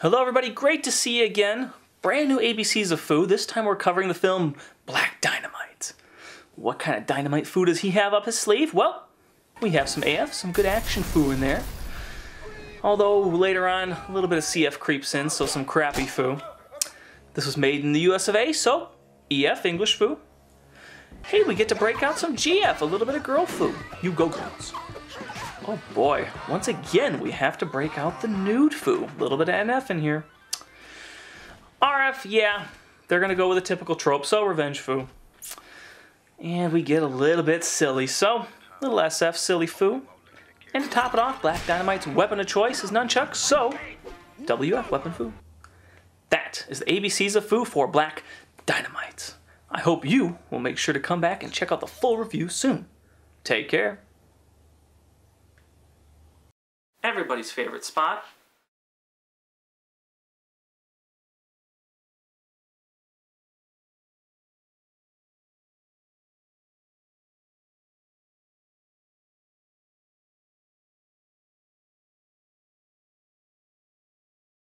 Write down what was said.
Hello everybody, great to see you again. Brand new ABCs of Fu. This time we're covering the film Black Dynamite. What kind of dynamite Fu does he have up his sleeve? Well, we have some AF, some good action Fu in there. Although later on, a little bit of CF creeps in, so some crappy Fu. This was made in the US of A, so EF, English Fu. Hey, we get to break out some GF, a little bit of girl Fu. You go girls. Oh boy, once again we have to break out the nude fu. A little bit of NF in here. RF, yeah, they're gonna go with a typical trope, so revenge fu. And we get a little bit silly, so little SF, silly fu. And to top it off, Black Dynamite's weapon of choice is nunchucks, so WF, weapon fu. That is the ABCs of fu for Black Dynamite. I hope you will make sure to come back and check out the full review soon. Take care everybody's favorite spot,